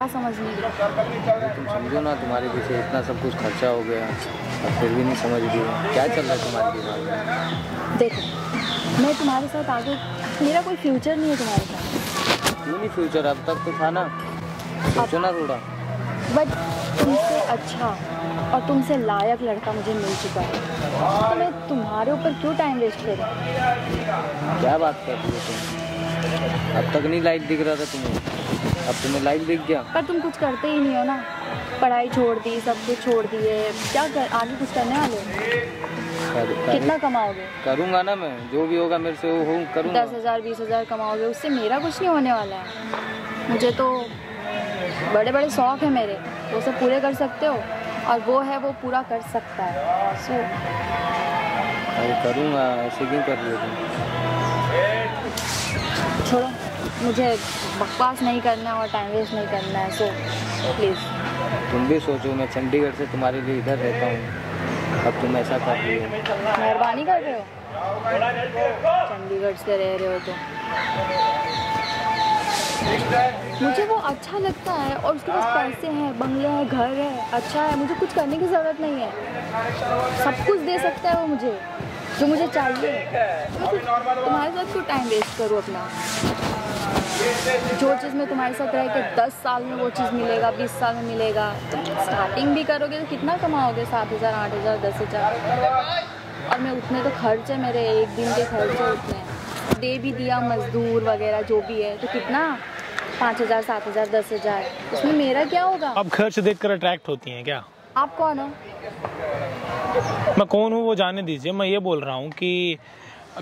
क्या समझ नहीं तुम समझो ना तुम्हारे पीछे इतना सब कुछ खर्चा हो गया और फिर भी नहीं समझ रही क्या चल रहा है तुम्हारे दिमाग में? देखो मैं तुम्हारे साथ आगे मेरा कोई फ्यूचर नहीं है तुम्हारे साथ। क्यों नहीं फ्यूचर अब तक तो था ना। सोचो ना थोड़ा। बट तुमसे अच्छा और तुमसे लायक लड़का मुझे मिल चुका है। तो मैं तुम्हारे ऊपर क्यों टाइम वेस्ट करूँ? क्या बात कर रही हो तुम? अब तक नहीं लाइट दिख रहा था तुम्हें। अब तुम्हें लाइट दिख गया। पर तुम कुछ करते ही नहीं हो ना। पढ़ाई छोड़ दी सब कुछ छोड़ दिए। क्या कर आगे कुछ करने वाले कर, कितना कमाओगे? करूँगा ना मैं जो भी होगा मेरे से हो करूँगा। दस हज़ार बीस हज़ार कमाओगे उससे मेरा कुछ नहीं होने वाला है। मुझे तो बड़े बड़े शौक है मेरे वो सब पूरे कर सकते हो और वो है वो पूरा कर सकता है। सो अरे करूँगा ऐसे क्यों कर रही तुम? छोड़ो। मुझे बकवास नहीं करना और टाइम वेस्ट नहीं करना है सो प्लीज़ तुम भी सोचो मैं चंडीगढ़ से तुम्हारे लिए इधर रहता हूँ। अब तुम ऐसा कर रही हो। मेहरबानी कर रहे हो? चंडीगढ़ से रह रहे हो तो। मुझे वो अच्छा लगता है और उसके पास पैसे हैं बंगले हैं घर है अच्छा है मुझे कुछ करने की ज़रूरत नहीं है। सब कुछ दे सकता है वो मुझे जो मुझे चाहिए। तुम्हारे साथ क्यों टाइम वेस्ट करूँ अपना? जो चीज़ में तुम्हारे साथ रह के दस साल में वो चीज़ मिलेगा बीस साल में मिलेगा तुम स्टार्टिंग भी करोगे तो कितना कमाओगे? सात हज़ार आठ हज़ार दस हज़ार। और मैं उतने तो खर्च है मेरे एक दिन के खर्च है उतने। दे भी दिया मजदूर वगैरह जो भी है तो कितना? पाँच हज़ार सात हज़ार दस हज़ार। उसमें मेरा क्या होगा? अब खर्च देखकर अट्रैक्ट होती हैं क्या? आप कौन हो? मैं कौन हूँ वो जाने दीजिए। मैं ये बोल रहा हूँ कि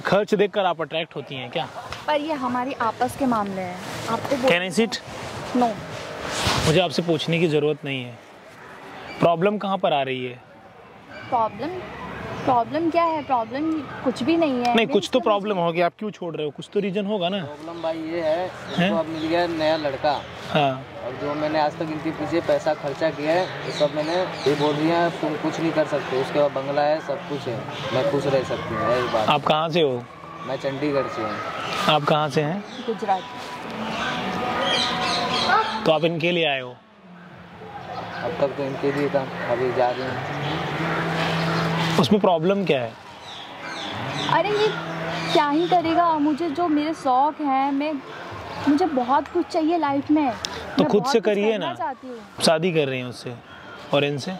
खर्च देखकर आप अट्रैक्ट होती हैं क्या? पर ये हमारी आपस के मामले हैं। आपको कैन आई सिट नो मुझे आपसे पूछने की ज़रूरत नहीं है। प्रॉब्लम कहाँ पर आ रही है? प्रॉब्लम प्रॉब्लम क्या है? प्रॉब्लम कुछ भी नहीं है। नहीं कुछ तो प्रॉब्लम होगी। आप क्यों छोड़ रहे हो? कुछ तो रीजन होगा ना। प्रॉब्लम भाई ये है हैं? अब मिल गया नया लड़का। हाँ। और जो मैंने आज तक इनके पीछे पैसा खर्चा किया है वो सब मैंने ये बोल रही है तुम कुछ नहीं कर सकते। उसके बाद बंगला है सब कुछ है। मैं खुश रह सकती हूँ यही बात। आप कहाँ से हो? मैं चंडीगढ़ से हूँ। आप कहाँ से हैं? गुजरात। तो आप इनके लिए आए हो? अब तक तो इनके लिए था अभी जा रही हूँ। उसमें प्रॉब्लम क्या है? अरे ये क्या ही करेगा? मुझे जो मेरे शौक हैं मैं मुझे बहुत कुछ चाहिए लाइफ में। तो खुद से करिए ना। शादी कर रही हैं उससे। और इनसे?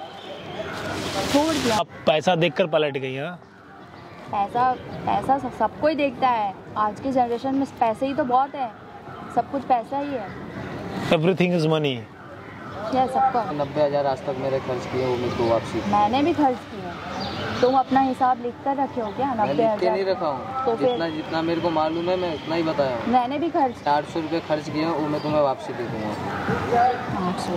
आप पैसा देखकर पलट गई हाँ? पैसा पैसा सब- सबको ही देखता है। आज के जनरेशन में पैसे ही तो बहुत है। सब कुछ पैसा ही है। एवरीथिंग इज़ मनी क्या सबका नब्बे हज़ार आज तक मेरे खर्च किए वो मुझको वापसी। मैंने भी खर्च किए। तुम अपना हिसाब लिख कर रखे हो क्या? मैं नब्बे लिख के नहीं रखा हूँ। तो जितना जितना मेरे को मालूम है मैं उतना ही बताया हूँ। मैंने भी खर्च आठ सौ रुपये खर्च किए हैं वो मैं तुम्हें वापसी दे दूँगा। आठ सौ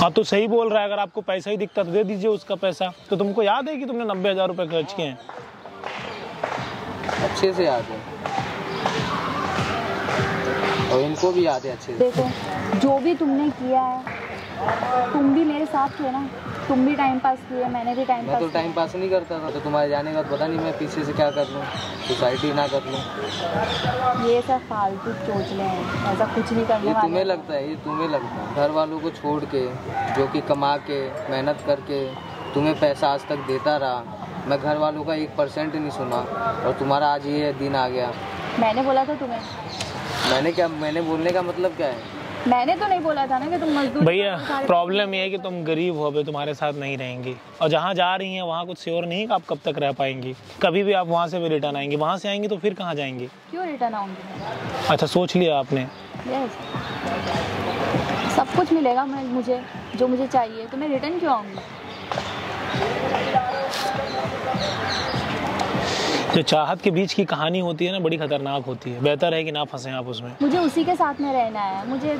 हाँ तो सही बोल रहा है। अगर आपको पैसा ही दिखता तो दे दीजिए उसका पैसा तो तुमको याद है कि तुमने नब्बे हज़ार रुपये खर्च किए हैं? अच्छे से याद है। और इनको भी याद है अच्छे से। देखो जो भी तुमने किया है तुम भी मेरे साथ थे ना? तुम भी टाइम पास किए मैंने भी टाइम मैं पास तो टाइम पास नहीं करता था तो तुम्हारे जाने का पता नहीं मैं पीछे से क्या कर लूँ सोसाइटी ना कर लूँ। ये सब फालतू चोचले हैं ऐसा कुछ नहीं करने ये तुम्हें लगता है ये तुम्हें लगता है। घर वालों को छोड़ के जो कि कमा के मेहनत करके तुम्हें पैसा आज तक देता रहा। मैं घर वालों का एक परसेंट नहीं सुना और तुम्हारा आज ये दिन आ गया। मैंने बोला था तुम्हें। मैंने क्या मैंने बोलने का मतलब क्या है? मैंने तो नहीं बोला था ना कि तुम मजदूर भैया प्रॉब्लम ये है कि तुम गरीब हो अभी तुम्हारे साथ नहीं रहेंगी। और जहाँ जा रही हैं वहाँ कुछ श्योर नहीं है कि आप कब तक रह पाएँगी। कभी भी आप वहाँ से भी रिटर्न आएँगी। वहाँ से आएँगी तो फिर कहाँ जाएँगी? क्यों रिटर्न आऊँगी अच्छा सोच लिया आपने। सब कुछ मिलेगा मैं मुझे जो मुझे चाहिए। तो मैं रिटर्न क्यों आऊँगी? जो चाहत के बीच की कहानी होती है ना बड़ी खतरनाक होती है। बेहतर है कि ना फंसे आप उसमें। मुझे उसी के साथ में रहना है। मुझे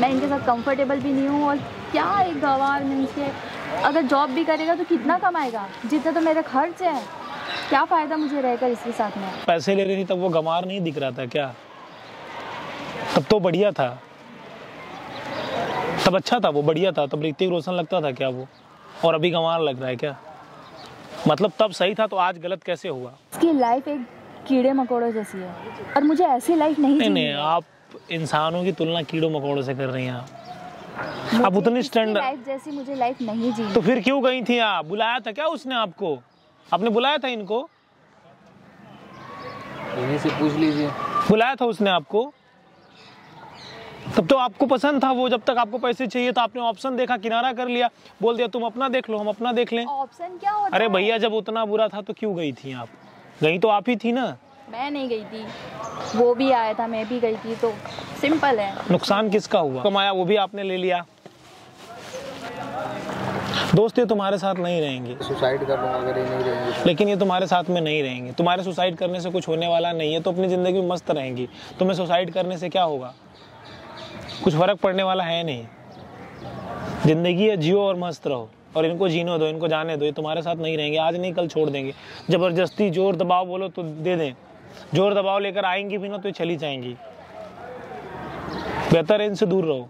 मैं इनके साथ कंफर्टेबल भी नहीं हूँ और क्या एक गवार मीन्स के अगर जॉब भी करेगा तो कितना कमाएगा? जितना तो मेरे खर्च है। क्या फ़ायदा मुझे रहकर इसके साथ में? पैसे ले रही थी तब वो गंवार नहीं दिख रहा था क्या? तब तो बढ़िया था। तब अच्छा था वो बढ़िया था। तब ऋतिक रोशन लगता था क्या वो? और अभी गंवार लग रहा है क्या? मतलब तब सही था तो आज गलत कैसे हुआ? इसकी लाइफ एक कीड़े मकोड़ों जैसी है। और मुझे ऐसी लाइफ नहीं नहीं नहीं आप इंसानों की तुलना कीड़ों मकोड़ों से कर रही हैं आप। आप उतनी स्टैंड लाइफ जैसी मुझे लाइफ नहीं जी तो फिर क्यों गई थी आप? बुलाया था क्या उसने आपको? आपने बुलाया था इनको? इन्हीं से पूछ लीजिए। बुलाया था उसने आपको? तब तो आपको पसंद था वो जब तक आपको पैसे चाहिए तो आपने ऑप्शन देखा किनारा कर लिया। बोल दिया तुम अपना देख लो हम अपना देख लें। ऑप्शन क्या होता अरे भैया जब उतना बुरा था तो क्यों गई थी आप? गई तो आप ही थी ना। मैं नहीं गई थी। वो भी आया था मैं भी गई थी तो सिंपल है। नुकसान किसका हुआ? कमाया वो भी आपने ले लिया। दोस्त ये तुम्हारे साथ नहीं रहेंगे। सुसाइड कर लूँगा अगर ये नहीं रहेंगे तो। लेकिन ये तुम्हारे साथ में नहीं रहेंगे। तुम्हारे सुसाइड करने से कुछ होने वाला नहीं है तो अपनी ज़िंदगी में मस्त रहेंगी। तुम्हें सुसाइड करने से क्या होगा? कुछ फ़र्क पड़ने वाला है नहीं। ज़िंदगी है जियो और मस्त रहो। और इनको जीने दो इनको जाने दो ये तुम्हारे साथ नहीं रहेंगे आज नहीं कल छोड़ देंगे। ज़बरदस्ती ज़ोर दबाव बोलो तो दे दें। ज़ोर दबाव लेकर आएँगी भी ना तो ये चली जाएँगी। बेहतर है इनसे दूर रहो।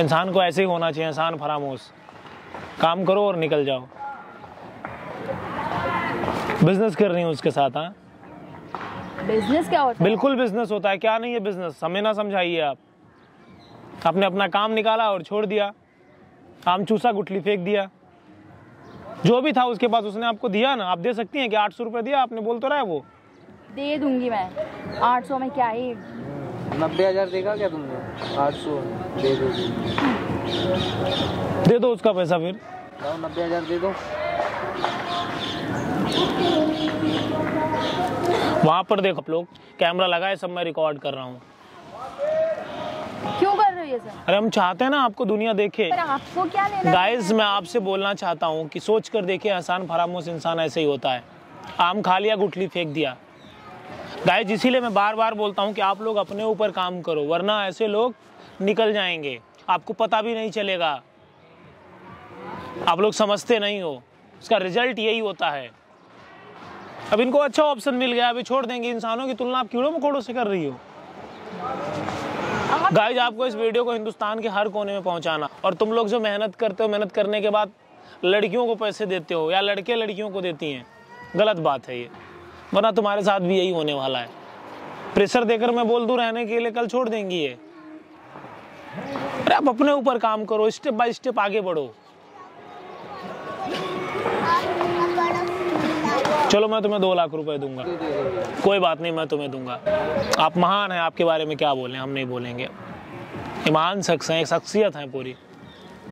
इंसान को ऐसे ही होना चाहिए इंसान फरामोश। काम करो और निकल जाओ। बिज़नेस कर रही हूँ उसके साथ हाँ। बिज़नेस क्या होता है? बिल्कुल बिज़नेस होता है। क्या नहीं है बिज़नेस हमें ना समझाइए आप। आपने अपना काम निकाला और छोड़ दिया। आम चूसा गुठली फेंक दिया। जो भी था उसके पास उसने आपको दिया ना। आप दे सकती हैं कि आठ सौ रुपये दिया? आपने बोल तो रहा है वो। दे दूँगी मैं। आठ सौ में क्या ही? नब्बे हज़ार देखा क्या तुमने? आठ सौ दे दो। दे दो उसका पैसा फिर। लाओ नब्बे हज़ार दे दो। वहाँ पर देखो आप लोग कैमरा लगाए सब मैं रिकॉर्ड कर रहा हूँ। क्यों कर सर अरे हम चाहते हैं ना आपको दुनिया देखे। पर आपको क्या लेना गाइस मैं आपसे बोलना चाहता हूँ कि सोच कर देखिए आसान फरामोश इंसान ऐसे ही होता है। आम खा लिया गुठली फेंक दिया। गाइस इसीलिए मैं बार बार बोलता हूँ कि आप लोग अपने ऊपर काम करो वरना ऐसे लोग निकल जाएँगे। आपको पता भी नहीं चलेगा। आप लोग समझते नहीं हो। उसका रिज़ल्ट यही होता है। अब इनको अच्छा ऑप्शन मिल गया अभी छोड़ देंगे इंसानों की तुलना। आप कीड़ों मकोड़ों से कर रही हो। गाइज़ आपको इस वीडियो को हिंदुस्तान के हर कोने में पहुंचाना। और तुम लोग जो मेहनत करते हो, मेहनत करने के बाद लड़कियों को पैसे देते हो या लड़के लड़कियों को देती हैं, गलत बात है ये। वरना तुम्हारे साथ भी यही होने वाला है। प्रेशर देकर मैं बोल दूँ, रहने के लिए कल छोड़ देंगी ये। अरे आप अपने ऊपर काम करो स्टेप बाय स्टेप आगे बढ़ो। चलो मैं तुम्हें दो लाख रुपए दूँगा। कोई बात नहीं, मैं तुम्हें दूँगा। आप महान हैं, आपके बारे में क्या बोलें? हम नहीं बोलेंगे। ईमान शख्स हैं शख्सियत हैं पूरी।